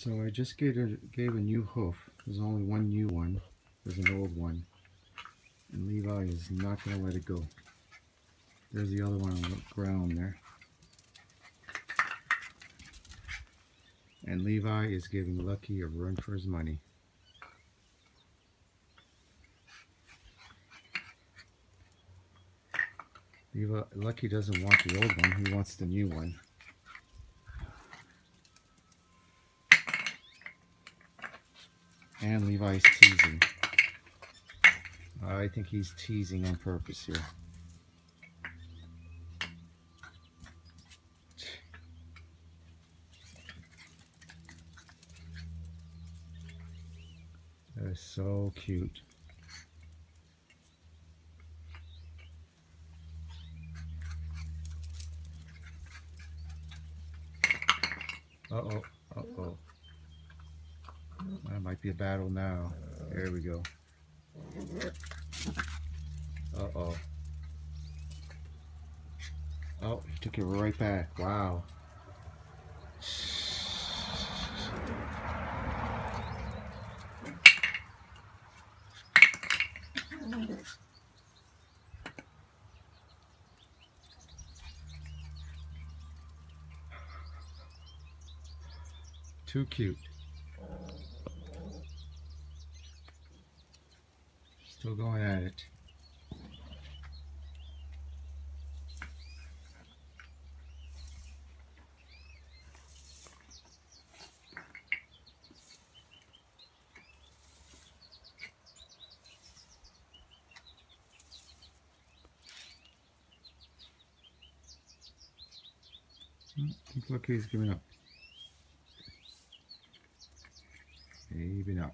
So I just gave a, gave a new hoof. There's only one new one. There's an old one. And Levi is not going to let it go. There's the other one on the ground there. And Levi is giving Lucky a run for his money. Levi, Lucky doesn't want the old one, he wants the new one. And Levi's teasing. I think he's teasing on purpose here. That is so cute. Uh-oh, uh-oh. That might be a battle now. There we go. Uh-oh. Oh, he took it right back. Wow. Too cute. Still going at it. Look, he's giving up. Maybe not.